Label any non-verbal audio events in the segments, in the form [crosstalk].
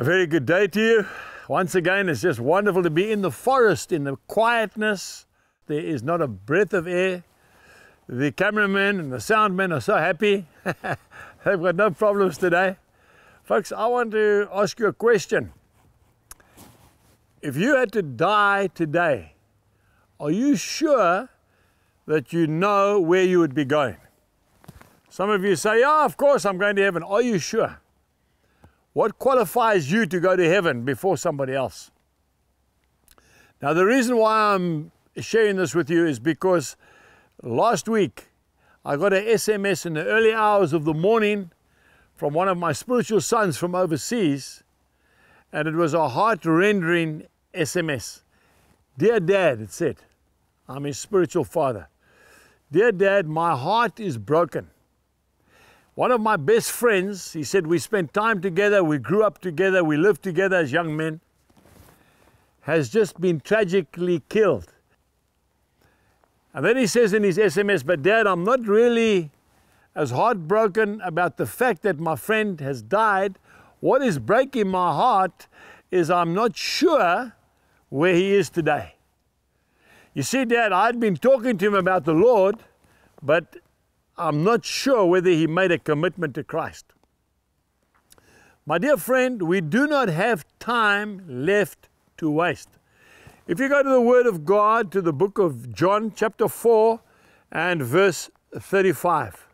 A very good day to you. Once again, it's just wonderful to be in the forest, in the quietness. There is not a breath of air. The cameramen and the soundmen are so happy. [laughs] They've got no problems today. Folks, I want to ask you a question. If you had to die today, are you sure that you know where you would be going? Some of you say, Yeah, of course, I'm going to heaven. Are you sure? What qualifies you to go to heaven before somebody else? Now, the reason why I'm sharing this with you is because last week I got an SMS in the early hours of the morning from one of my spiritual sons from overseas, and it was a heart rendering SMS. Dear Dad, it said, I'm his spiritual father. Dear Dad, my heart is broken. One of my best friends, he said, we spent time together, we grew up together, we lived together as young men, has just been tragically killed. And then he says in his SMS, but dad, I'm not really as heartbroken about the fact that my friend has died. What is breaking my heart is I'm not sure where he is today. You see, Dad, I'd been talking to him about the Lord, but I'm not sure whether he made a commitment to Christ. My dear friend, we do not have time left to waste. If you go to the Word of God, to the book of John, chapter 4, and verse 35,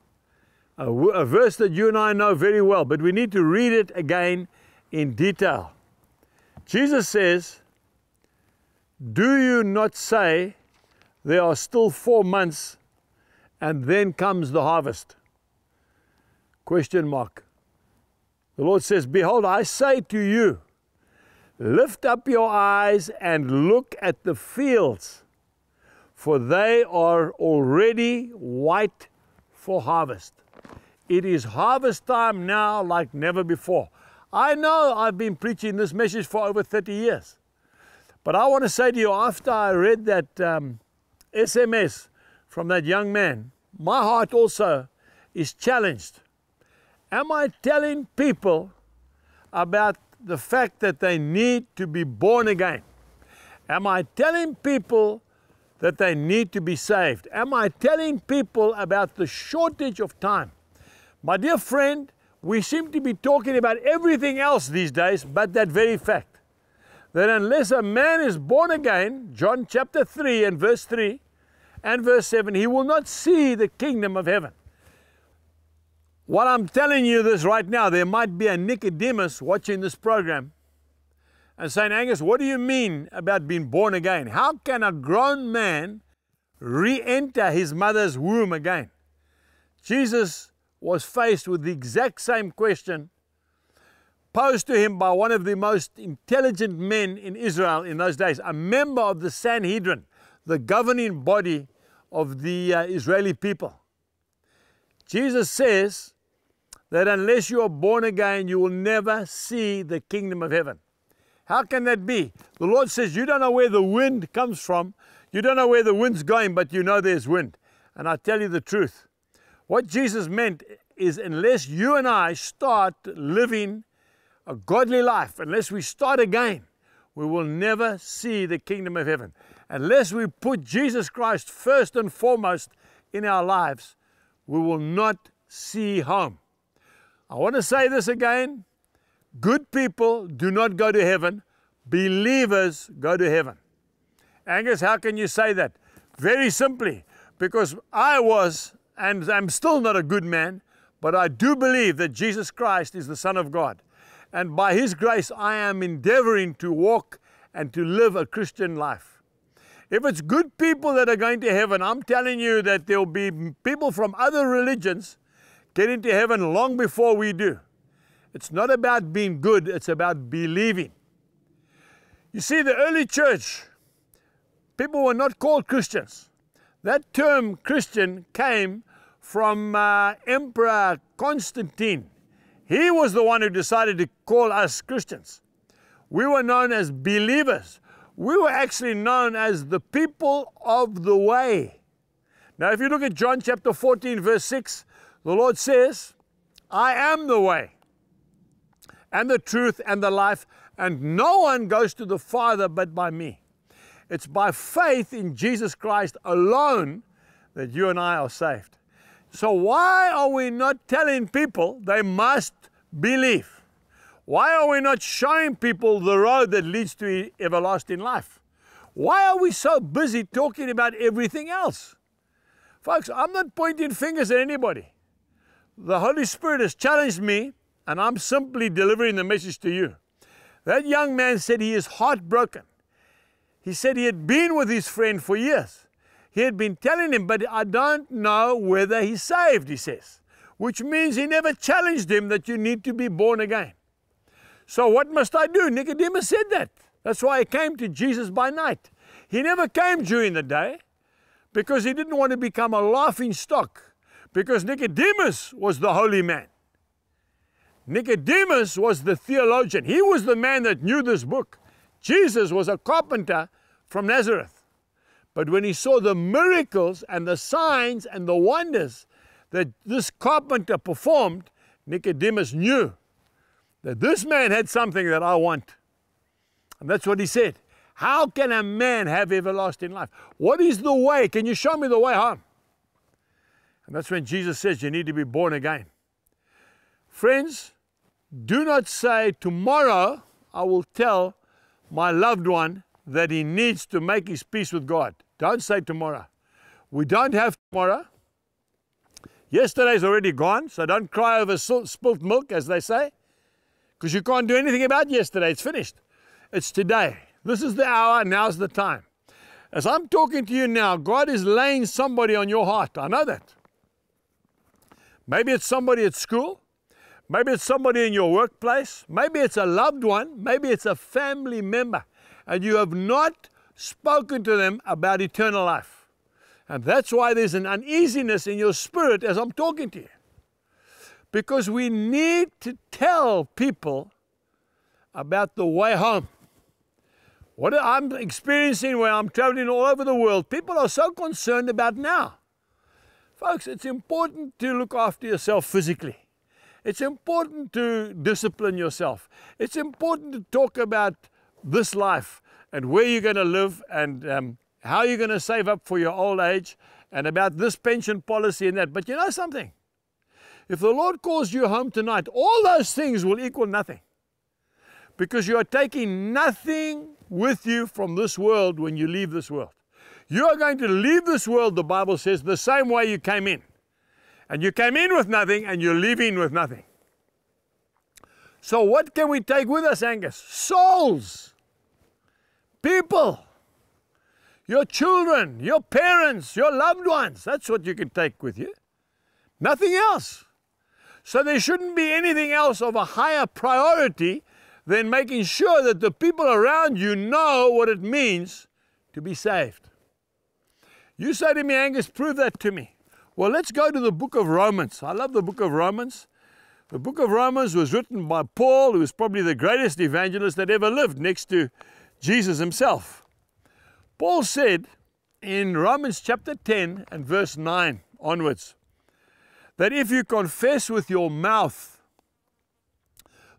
a, a verse that you and I know very well, but we need to read it again in detail. Jesus says, Do you not say there are still four months and then comes the harvest? Question mark. The Lord says, Behold, I say to you, lift up your eyes and look at the fields, for they are already white for harvest. It is harvest time now like never before. I know I've been preaching this message for over 30 years, but I want to say to you after I read that um, SMS from that young man, my heart also is challenged. Am I telling people about the fact that they need to be born again? Am I telling people that they need to be saved? Am I telling people about the shortage of time? My dear friend, we seem to be talking about everything else these days but that very fact. That unless a man is born again, John chapter 3 and verse 3, and verse 7, he will not see the kingdom of heaven. While I'm telling you this right now, there might be a Nicodemus watching this program and saying, Angus, what do you mean about being born again? How can a grown man re enter his mother's womb again? Jesus was faced with the exact same question posed to him by one of the most intelligent men in Israel in those days, a member of the Sanhedrin, the governing body of the uh, Israeli people. Jesus says that unless you are born again, you will never see the kingdom of heaven. How can that be? The Lord says, You don't know where the wind comes from. You don't know where the wind's going, but you know there's wind. And I tell you the truth. What Jesus meant is, unless you and I start living a godly life, unless we start again, we will never see the kingdom of heaven unless we put Jesus Christ first and foremost in our lives, we will not see home. I want to say this again good people do not go to heaven, believers go to heaven. Angus, how can you say that? Very simply, because I was and I'm still not a good man, but I do believe that Jesus Christ is the Son of God. And by His grace, I am endeavoring to walk and to live a Christian life. If it's good people that are going to heaven, I'm telling you that there'll be people from other religions getting to heaven long before we do. It's not about being good, it's about believing. You see, the early church, people were not called Christians. That term Christian came from uh, Emperor Constantine. He was the one who decided to call us Christians. We were known as believers we were actually known as the people of the way. Now, if you look at John chapter 14, verse 6, the Lord says, I am the way and the truth and the life, and no one goes to the Father but by me. It's by faith in Jesus Christ alone that you and I are saved. So, why are we not telling people they must believe? Why are we not showing people the road that leads to everlasting life? Why are we so busy talking about everything else? Folks, I'm not pointing fingers at anybody. The Holy Spirit has challenged me, and I'm simply delivering the message to you. That young man said he is heartbroken. He said he had been with his friend for years. He had been telling him, but I don't know whether he's saved, he says, which means he never challenged him that you need to be born again. So, what must I do? Nicodemus said that. That's why he came to Jesus by night. He never came during the day because he didn't want to become a laughing stock because Nicodemus was the holy man. Nicodemus was the theologian. He was the man that knew this book. Jesus was a carpenter from Nazareth. But when he saw the miracles and the signs and the wonders that this carpenter performed, Nicodemus knew that this man had something that I want. And that's what he said. How can a man have everlasting life? What is the way? Can you show me the way home? And that's when Jesus says you need to be born again. Friends, do not say, Tomorrow I will tell my loved one that he needs to make his peace with God. Don't say tomorrow. We don't have tomorrow. Yesterday's already gone, so don't cry over spilt milk, as they say, because you can't do anything about yesterday. It's finished. It's today. This is the hour, now's the time. As I'm talking to you now, God is laying somebody on your heart. I know that. Maybe it's somebody at school. Maybe it's somebody in your workplace. Maybe it's a loved one. Maybe it's a family member. And you have not spoken to them about eternal life. And that's why there's an uneasiness in your spirit as I'm talking to you. Because we need to tell people about the way home. What I'm experiencing when I'm traveling all over the world, people are so concerned about now. Folks, it's important to look after yourself physically. It's important to discipline yourself. It's important to talk about this life and where you're going to live and um, how you're going to save up for your old age and about this pension policy and that. But you know something? If the Lord calls you home tonight, all those things will equal nothing because you are taking nothing with you from this world when you leave this world. You are going to leave this world, the Bible says, the same way you came in. And you came in with nothing and you're leaving with nothing. So, what can we take with us, Angus? Souls, people, your children, your parents, your loved ones. That's what you can take with you. Nothing else. So, there shouldn't be anything else of a higher priority than making sure that the people around you know what it means to be saved. You say to me, Angus, prove that to me. Well, let's go to the book of Romans. I love the book of Romans. The book of Romans was written by Paul, who was probably the greatest evangelist that ever lived next to Jesus himself. Paul said in Romans chapter 10 and verse 9 onwards that if you confess with your mouth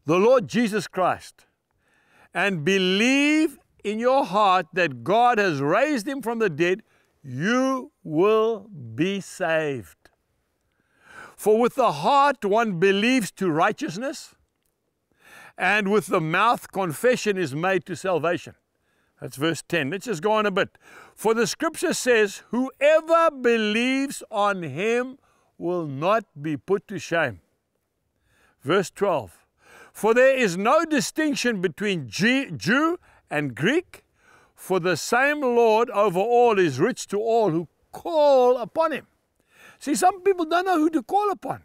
the Lord Jesus Christ and believe in your heart that God has raised him from the dead, you will be saved. For with the heart one believes to righteousness, and with the mouth confession is made to salvation. That's verse 10. Let's just go on a bit. For the scripture says, Whoever believes on him will not be put to shame. Verse 12. For there is no distinction between Jew and Greek, for the same Lord over all is rich to all who call upon him. See, some people don't know who to call upon.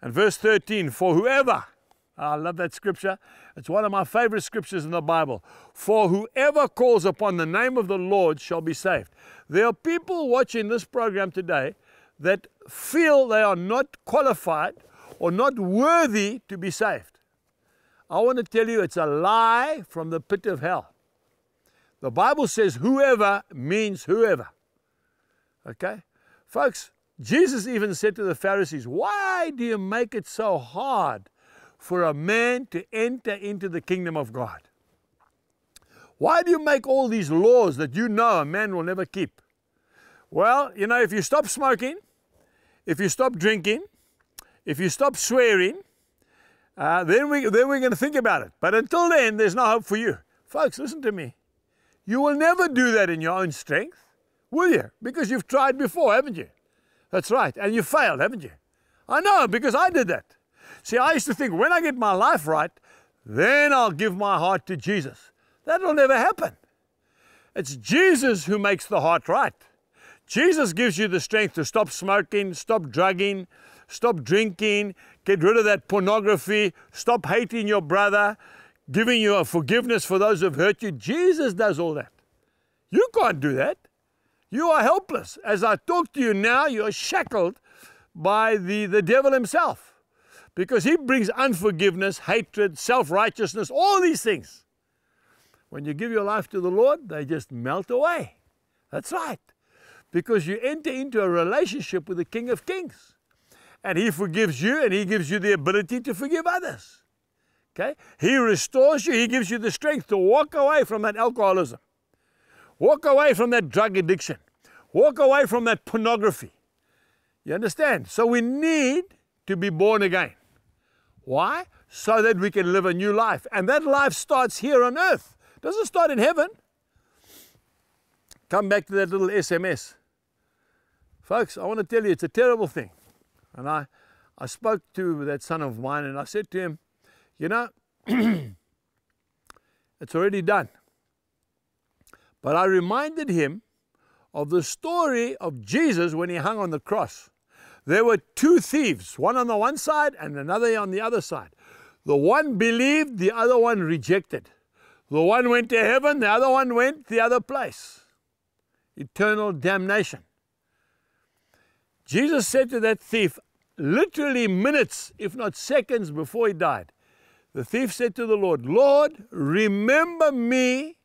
And verse 13, for whoever, ah, I love that scripture. It's one of my favorite scriptures in the Bible. For whoever calls upon the name of the Lord shall be saved. There are people watching this program today that feel they are not qualified or not worthy to be saved. I want to tell you it's a lie from the pit of hell. The Bible says whoever means whoever. Okay? Folks, Jesus even said to the Pharisees, Why do you make it so hard for a man to enter into the kingdom of God. Why do you make all these laws that you know a man will never keep? Well, you know, if you stop smoking, if you stop drinking, if you stop swearing, uh, then, we, then we're going to think about it. But until then, there's no hope for you. Folks, listen to me. You will never do that in your own strength, will you? Because you've tried before, haven't you? That's right. And you failed, haven't you? I know, because I did that. See, I used to think when I get my life right, then I'll give my heart to Jesus. That'll never happen. It's Jesus who makes the heart right. Jesus gives you the strength to stop smoking, stop drugging, stop drinking, get rid of that pornography, stop hating your brother, giving you a forgiveness for those who've hurt you. Jesus does all that. You can't do that. You are helpless. As I talk to you now, you are shackled by the, the devil himself because he brings unforgiveness, hatred, self righteousness, all these things. When you give your life to the Lord, they just melt away. That's right. Because you enter into a relationship with the King of Kings. And He forgives you and He gives you the ability to forgive others. Okay? He restores you, He gives you the strength to walk away from that alcoholism, walk away from that drug addiction, walk away from that pornography. You understand? So we need to be born again. Why? So that we can live a new life. And that life starts here on earth. Doesn't start in heaven. Come back to that little SMS. Folks, I want to tell you, it's a terrible thing. And I, I spoke to that son of mine and I said to him, you know, [clears throat] it's already done. But I reminded him of the story of Jesus when he hung on the cross. There were two thieves, one on the one side and another on the other side. The one believed, the other one rejected. The one went to heaven, the other one went the other place. Eternal damnation. Jesus said to that thief, literally minutes, if not seconds before he died, the thief said to the Lord, Lord, remember me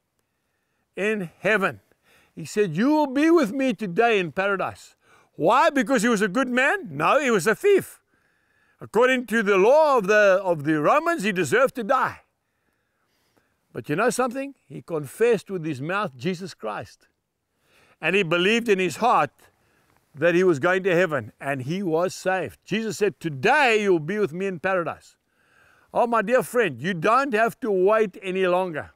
in heaven. He said, You will be with me today in paradise. Why? Because he was a good man? No, he was a thief. According to the law of the, of the Romans, he deserved to die. But you know something? He confessed with his mouth Jesus Christ. And he believed in his heart that he was going to heaven and he was saved. Jesus said, Today you'll be with me in paradise. Oh, my dear friend, you don't have to wait any longer.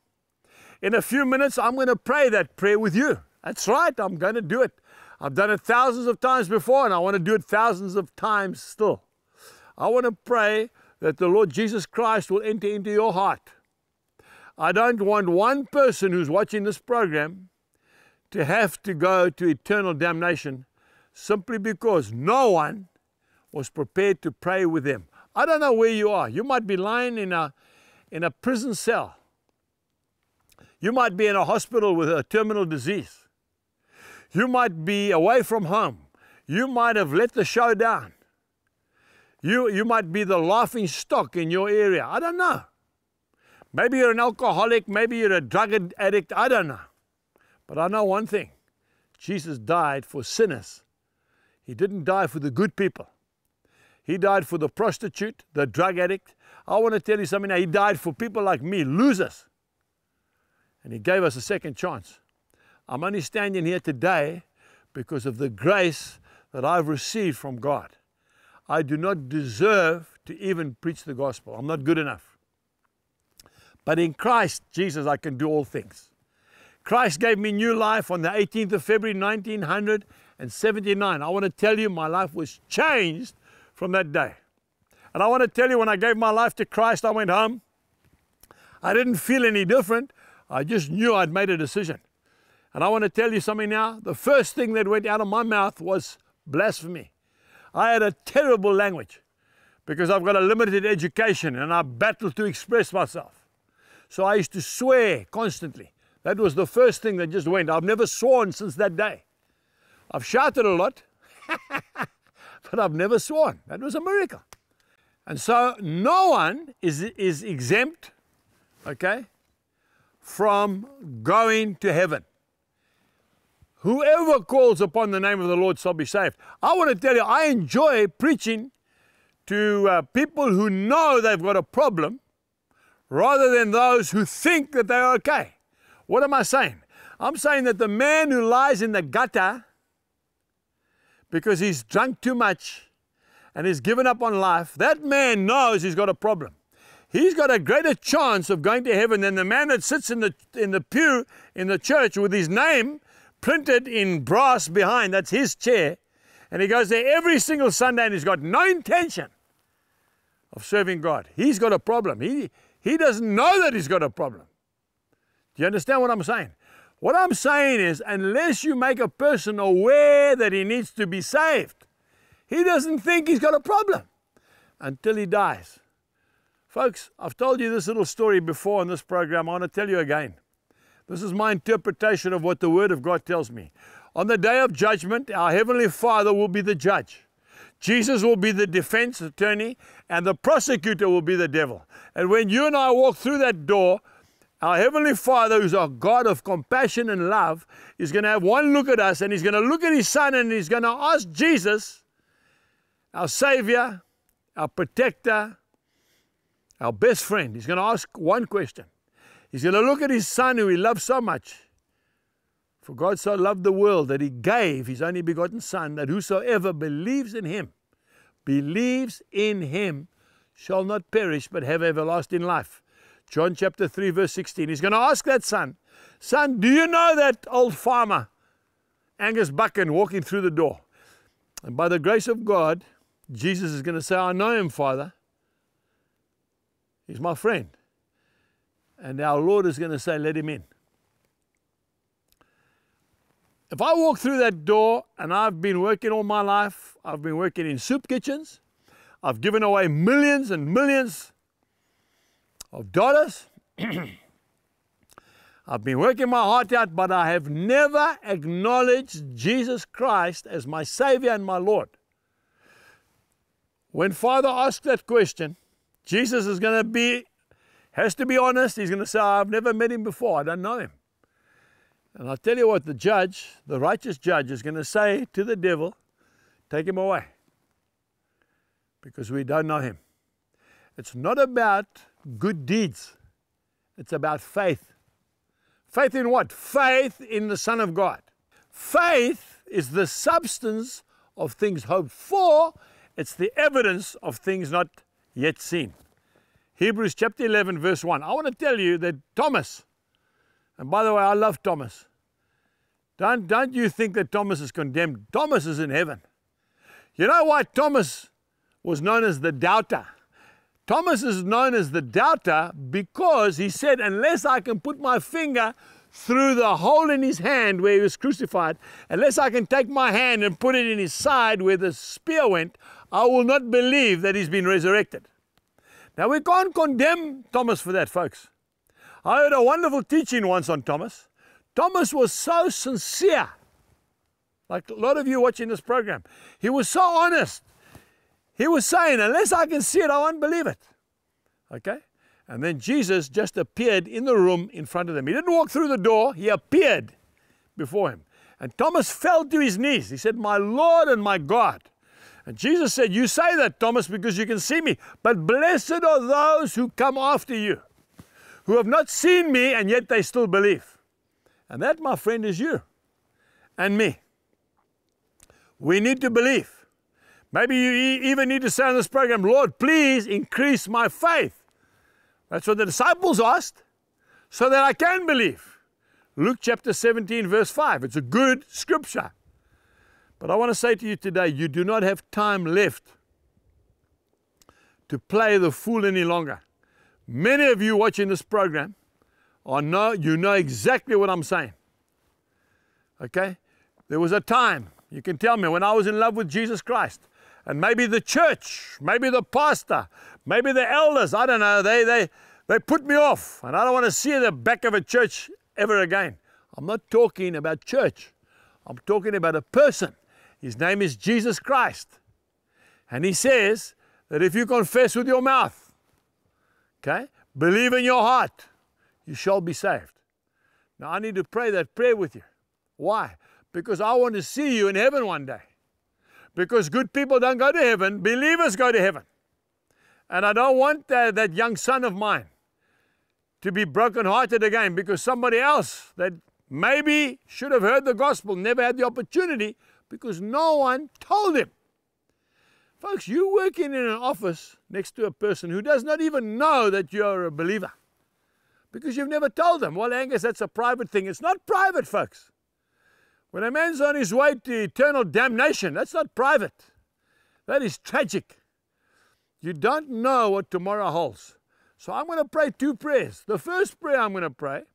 In a few minutes, I'm going to pray that prayer with you. That's right, I'm going to do it. I've done it thousands of times before and I want to do it thousands of times still. I want to pray that the Lord Jesus Christ will enter into your heart I don't want one person who's watching this program to have to go to eternal damnation simply because no one was prepared to pray with them. I don't know where you are. You might be lying in a, in a prison cell. You might be in a hospital with a terminal disease. You might be away from home. You might have let the show down. You, you might be the laughing stock in your area. I don't know. Maybe you're an alcoholic, maybe you're a drug addict, I don't know. But I know one thing Jesus died for sinners. He didn't die for the good people. He died for the prostitute, the drug addict. I want to tell you something now. He died for people like me, losers. And He gave us a second chance. I'm only standing here today because of the grace that I've received from God. I do not deserve to even preach the gospel. I'm not good enough. But in Christ Jesus, I can do all things. Christ gave me new life on the 18th of February 1979. I want to tell you, my life was changed from that day. And I want to tell you, when I gave my life to Christ, I went home. I didn't feel any different. I just knew I'd made a decision. And I want to tell you something now. The first thing that went out of my mouth was blasphemy. I had a terrible language because I've got a limited education and I battle to express myself. So I used to swear constantly. That was the first thing that just went. I've never sworn since that day. I've shouted a lot, [laughs] but I've never sworn. That was a miracle. And so no one is, is exempt, okay, from going to heaven. Whoever calls upon the name of the Lord shall be saved. I want to tell you, I enjoy preaching to uh, people who know they've got a problem rather than those who think that they're okay. What am I saying? I'm saying that the man who lies in the gutter because he's drunk too much and he's given up on life, that man knows he's got a problem. He's got a greater chance of going to heaven than the man that sits in the, in the pew in the church with his name printed in brass behind. That's his chair. And he goes there every single Sunday and he's got no intention of serving God. He's got a problem. He, he doesn't know that he's got a problem. Do you understand what I'm saying? What I'm saying is, unless you make a person aware that he needs to be saved, he doesn't think he's got a problem until he dies. Folks, I've told you this little story before in this program. I want to tell you again. This is my interpretation of what the Word of God tells me. On the day of judgment, our Heavenly Father will be the judge. Jesus will be the defense attorney, and the prosecutor will be the devil. And when you and I walk through that door, our Heavenly Father, who's a God of compassion and love, is going to have one look at us and he's going to look at his Son and he's going to ask Jesus, our Savior, our protector, our best friend, he's going to ask one question. He's going to look at his Son who he loves so much. For God so loved the world that he gave his only begotten Son, that whosoever believes in him, believes in him, shall not perish but have everlasting life. John chapter 3, verse 16. He's going to ask that son, Son, do you know that old farmer, Angus Buchan, walking through the door? And by the grace of God, Jesus is going to say, I know him, Father. He's my friend. And our Lord is going to say, Let him in. If I walk through that door and I've been working all my life, I've been working in soup kitchens, I've given away millions and millions of dollars. [clears throat] I've been working my heart out, but I have never acknowledged Jesus Christ as my Savior and my Lord. When Father asked that question, Jesus is going to be, has to be honest. He's going to say, I've never met him before. I don't know him. And I'll tell you what, the judge, the righteous judge, is going to say to the devil, take him away. Because we don't know him. It's not about good deeds. It's about faith. Faith in what? Faith in the Son of God. Faith is the substance of things hoped for, it's the evidence of things not yet seen. Hebrews chapter 11, verse 1. I want to tell you that Thomas, and by the way, I love Thomas. Don't, don't you think that Thomas is condemned? Thomas is in heaven. You know why Thomas was known as the doubter? Thomas is known as the doubter because he said, Unless I can put my finger through the hole in his hand where he was crucified, unless I can take my hand and put it in his side where the spear went, I will not believe that he's been resurrected. Now, we can't condemn Thomas for that, folks. I heard a wonderful teaching once on Thomas. Thomas was so sincere, like a lot of you watching this program. He was so honest. He was saying, unless I can see it, I won't believe it. Okay? And then Jesus just appeared in the room in front of them. He didn't walk through the door, he appeared before him. And Thomas fell to his knees. He said, My Lord and my God. And Jesus said, You say that, Thomas, because you can see me. But blessed are those who come after you, who have not seen me and yet they still believe. And that, my friend, is you and me. We need to believe. Maybe you even need to say on this program, Lord, please increase my faith. That's what the disciples asked, so that I can believe. Luke chapter 17, verse 5. It's a good scripture. But I want to say to you today, you do not have time left to play the fool any longer. Many of you watching this program are know, you know exactly what I'm saying. Okay? There was a time, you can tell me, when I was in love with Jesus Christ. And maybe the church, maybe the pastor, maybe the elders, I don't know, they, they, they put me off. And I don't want to see the back of a church ever again. I'm not talking about church. I'm talking about a person. His name is Jesus Christ. And he says that if you confess with your mouth, okay, believe in your heart, you shall be saved. Now I need to pray that prayer with you. Why? Because I want to see you in heaven one day because good people don't go to heaven, believers go to heaven. And I don't want that, that young son of mine to be brokenhearted again because somebody else that maybe should have heard the gospel never had the opportunity because no one told him. Folks, you're working in an office next to a person who does not even know that you're a believer because you've never told them. Well, Angus, that's a private thing. It's not private, folks. When a man's on his way to eternal damnation, that's not private. That is tragic. You don't know what tomorrow holds. So I'm going to pray two prayers. The first prayer I'm going to pray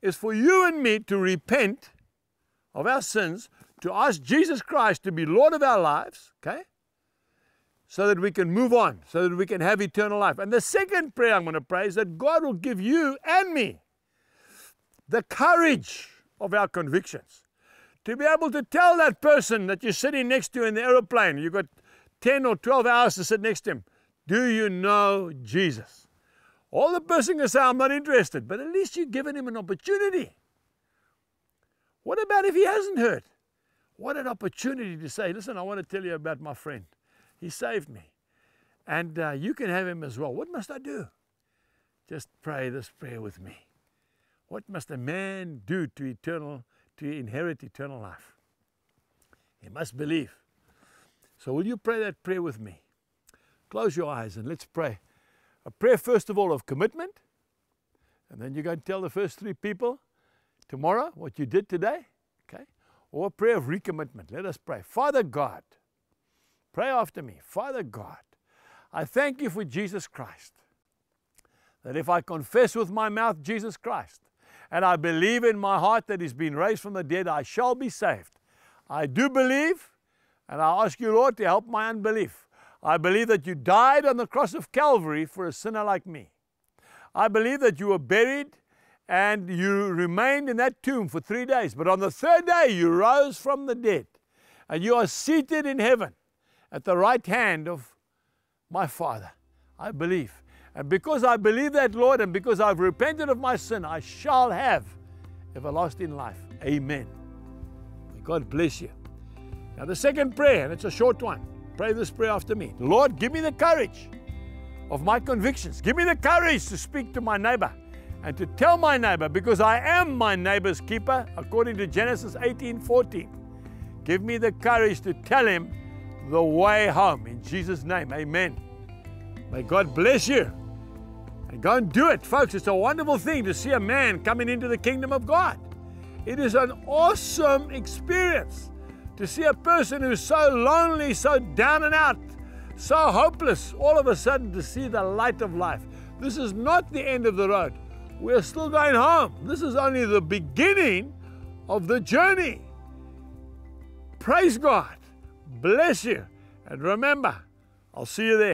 is for you and me to repent of our sins, to ask Jesus Christ to be Lord of our lives, okay? So that we can move on, so that we can have eternal life. And the second prayer I'm going to pray is that God will give you and me the courage of our convictions to be able to tell that person that you're sitting next to in the aeroplane, you've got 10 or 12 hours to sit next to him, do you know Jesus? All the person can say, I'm not interested, but at least you've given him an opportunity. What about if he hasn't heard? What an opportunity to say, listen, I want to tell you about my friend. He saved me. And uh, you can have him as well. What must I do? Just pray this prayer with me. What must a man do to eternal to inherit eternal life. He must believe. So, will you pray that prayer with me? Close your eyes and let's pray. A prayer, first of all, of commitment. And then you're going to tell the first three people tomorrow what you did today. Okay? Or a prayer of recommitment. Let us pray. Father God, pray after me. Father God, I thank you for Jesus Christ. That if I confess with my mouth Jesus Christ and I believe in my heart that he's been raised from the dead, I shall be saved. I do believe, and I ask you, Lord, to help my unbelief. I believe that you died on the cross of Calvary for a sinner like me. I believe that you were buried and you remained in that tomb for three days. But on the third day, you rose from the dead and you are seated in heaven at the right hand of my Father. I believe. And because I believe that, Lord, and because I've repented of my sin, I shall have everlasting life. Amen. May God bless you. Now, the second prayer, and it's a short one. Pray this prayer after me. Lord, give me the courage of my convictions. Give me the courage to speak to my neighbor and to tell my neighbor, because I am my neighbor's keeper, according to Genesis 18 14. Give me the courage to tell him the way home. In Jesus' name, amen. May God bless you. And go and do it, folks. It's a wonderful thing to see a man coming into the kingdom of God. It is an awesome experience to see a person who's so lonely, so down and out, so hopeless, all of a sudden to see the light of life. This is not the end of the road. We're still going home. This is only the beginning of the journey. Praise God. Bless you. And remember, I'll see you there.